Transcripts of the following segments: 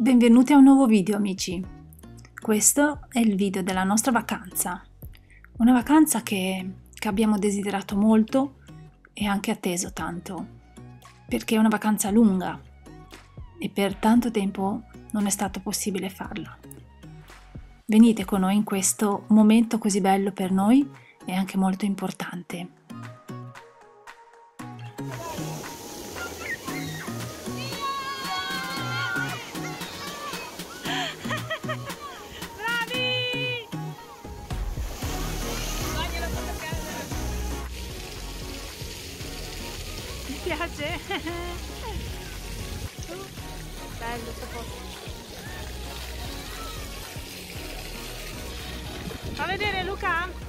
Benvenuti a un nuovo video amici. Questo è il video della nostra vacanza. Una vacanza che, che abbiamo desiderato molto e anche atteso tanto, perché è una vacanza lunga e per tanto tempo non è stato possibile farla. Venite con noi in questo momento così bello per noi e anche molto importante. Piace? Bello sto posto. Fa vedere Luca?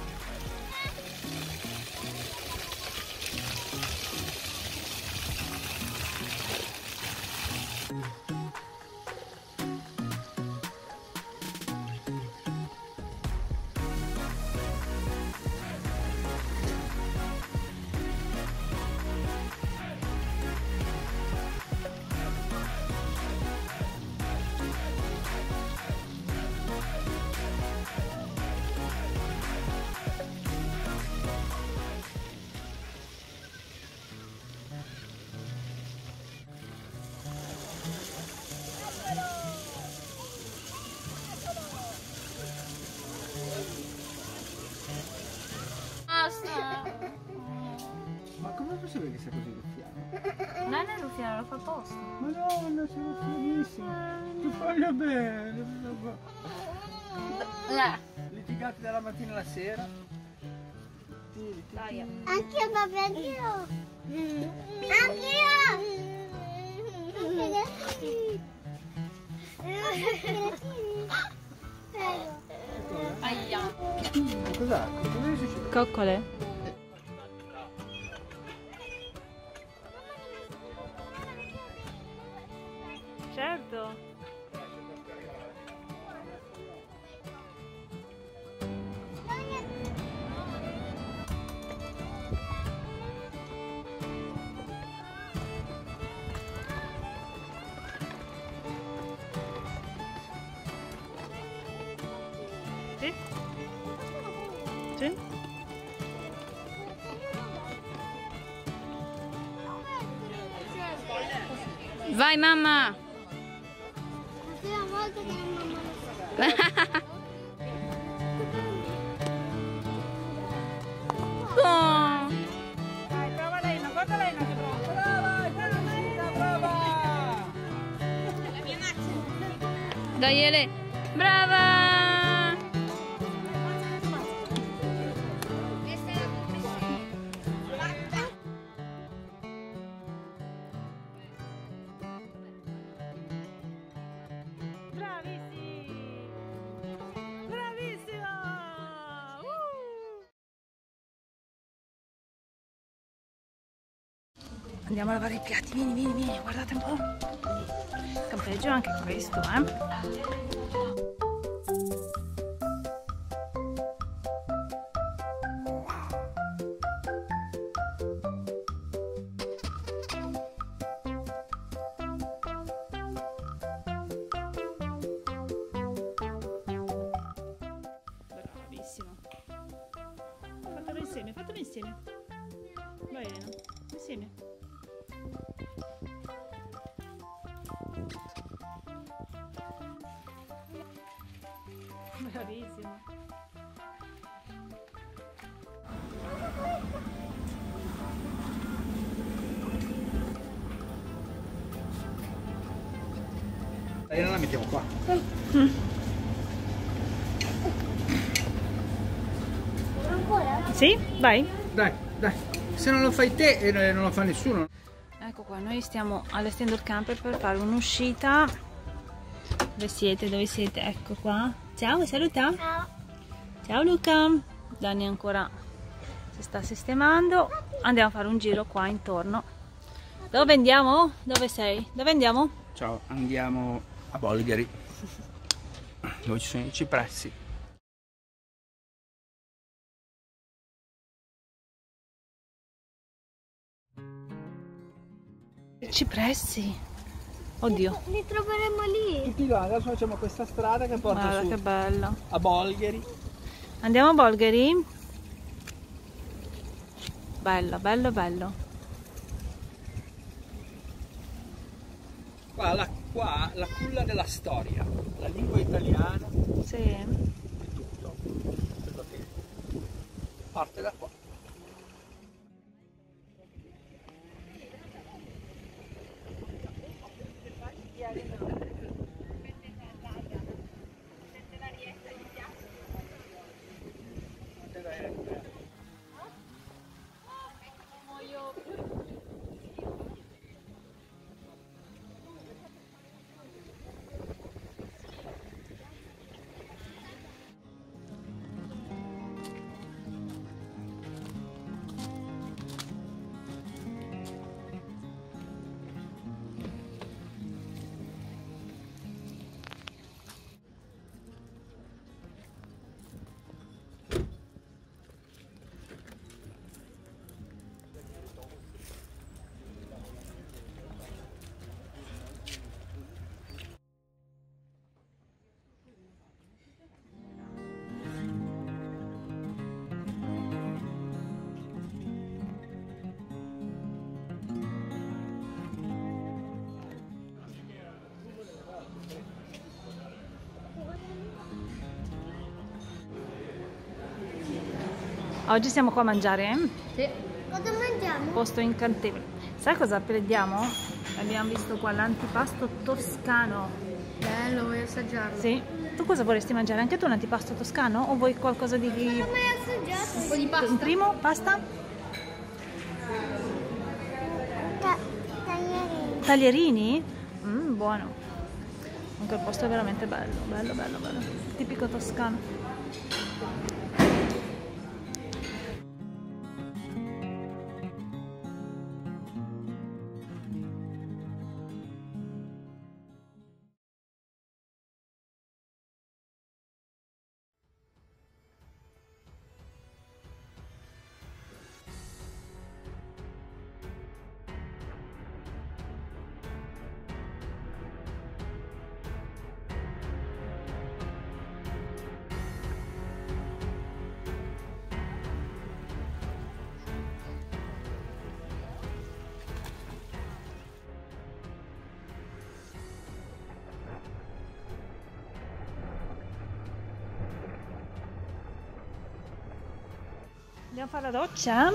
Possibile che sia così ruffiano? Non è ruffiano, lo fa apposta. Madonna, sei ruffianissimo. Ti voglio bene. Litigati dalla mattina alla sera. Tiri, tiri. Anch'io papà, anch'io. Anch'io. Aia. Cos'ha? Cosa dici? Coccole. Vai mamma! volta che mamma oh. Dai, brava Lena, guarda Lena che brava. Brava, brava, brava. La mia macchina. Dai Ele, brava! Andiamo a lavare i piatti, vieni, vieni, vieni, guardate un po'. Campeggio anche questo, eh. Bravissimo. Fatelo insieme, fatelo insieme. Vai Elena, insieme. Bravissimo. Dai, la mettiamo qua. Ancora? Sì, vai. Dai, dai. Se non lo fai te, eh, non lo fa nessuno. Ecco qua, noi stiamo allestendo il camper per fare un'uscita. Dove siete? Dove siete? Ecco qua. Ciao, saluta. Ciao. Ciao Luca. Dani ancora si sta sistemando. Andiamo a fare un giro qua intorno. Dove andiamo? Dove sei? Dove andiamo? Ciao, andiamo a Bolgheri. Dove ci sono i cipressi. Cipressi. Oddio, Li troveremo lì. Tutti là, adesso facciamo questa strada che porta guarda su che bello. a Bolgheri. Andiamo a Bolgheri? Bello, bello, bello. Qua la, qua la culla della storia, la lingua italiana Sì. e tutto. Parte da qua. Oggi siamo qua a mangiare, eh? Cosa mangiamo? posto incantevole. Sai cosa prendiamo? Abbiamo visto qua l'antipasto toscano. Bello, voglio assaggiarlo. Sì. Tu cosa vorresti mangiare? Anche tu un antipasto toscano? O vuoi qualcosa di... Non ho mai assaggiato. Un po' di Un primo? Pasta? taglierini. Taglierini? Mm, buono. Anche il posto è veramente bello, bello, bello, bello. Tipico toscano. Andiamo a fare la doccia?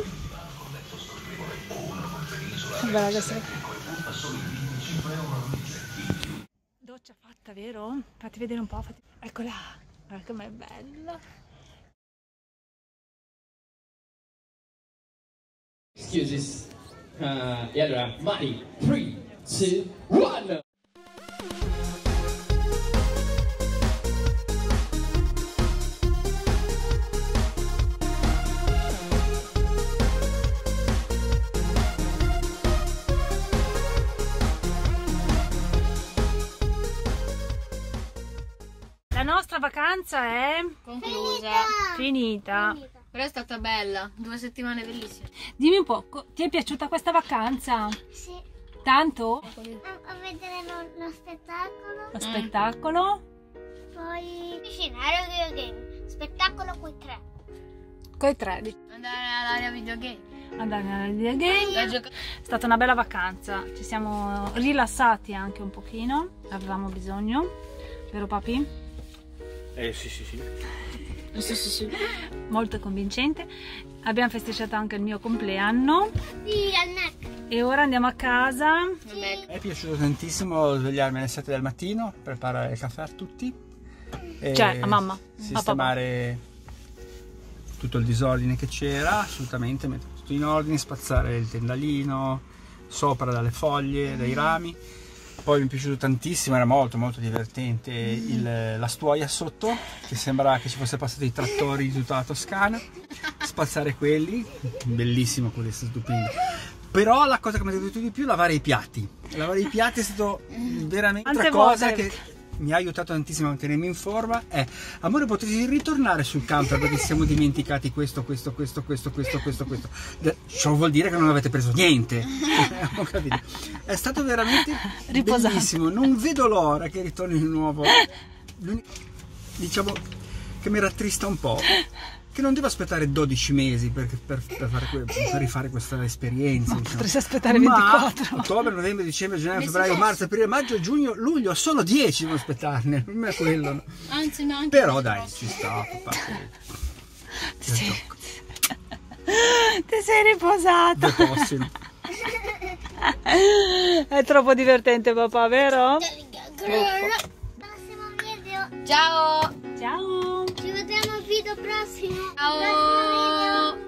Che sei. Doccia fatta, vero? Fatti vedere un po'. Fatti... Eccola! Guarda com'è bella! Excuses. Uh, e allora, Mari, 3, 2, 1! Nostra vacanza è Conclusa. finita. Però è stata bella, due settimane bellissime. Dimmi un po', ti è piaciuta questa vacanza? Sì. Tanto? A, a vedere lo, lo spettacolo. Lo spettacolo? Poi scenario videogame. Spettacolo quei tre. Coi tre. Andare all'area videogame. Andare nella videogame. È stata una bella vacanza, ci siamo rilassati anche un pochino, avevamo bisogno, vero papi? Eh sì sì sì. Sì, sì, sì. Molto convincente. Abbiamo festeggiato anche il mio compleanno Sì, al Mac. e ora andiamo a casa. Vabbè, Mi è piaciuto tantissimo svegliarmi alle 7 del mattino, preparare il caffè a tutti. e Cioè, a mamma, a Sistemare tutto il disordine che c'era, assolutamente, mettere tutto in ordine, spazzare il tendalino, sopra dalle foglie, dai rami. Poi mi è piaciuto tantissimo, era molto molto divertente il- la stuoia sotto, che sembrava che ci fosse passato i trattori di tutta la Toscana, spazzare quelli, bellissimo quello è stato stupendo. Però la cosa che mi è piaciuta di più è lavare i piatti. Lavare i piatti è stato veramente Quante una cosa volte- che mi ha aiutato tantissimo a mantenermi in forma è amore potresti ritornare sul camper perché siamo dimenticati questo, questo, questo, questo, questo, questo, questo. Ciò vuol dire che non avete preso niente. È stato veramente Riposato. bellissimo. Non vedo l'ora che ritorni di nuovo. Diciamo che mi rattrista un po'. Che non devo aspettare 12 mesi per, per- per per rifare questa esperienza. diciamo. potresti aspettare Ma 24. Ottobre, novembre, dicembre, gennaio, febbraio, marzo, aprile, maggio, giugno, luglio, sono 10 devo aspettarne. Non è quello. no. Anzi, ma anche Però dai, ci sta. papà. Sì. Ti sei riposato. Due prossimo. È troppo divertente papà, vero? Prossimo video. Ciao! Ciao. Ci vediamo